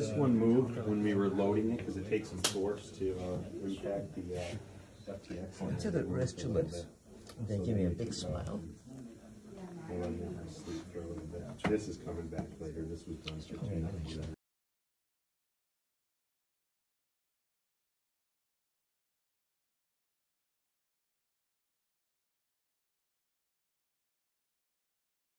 This one moved when we were loading it because it takes some force to uh, impact the uh, FTX. To the restaurants, they give me a big smile. This is coming back later. This was done oh, for.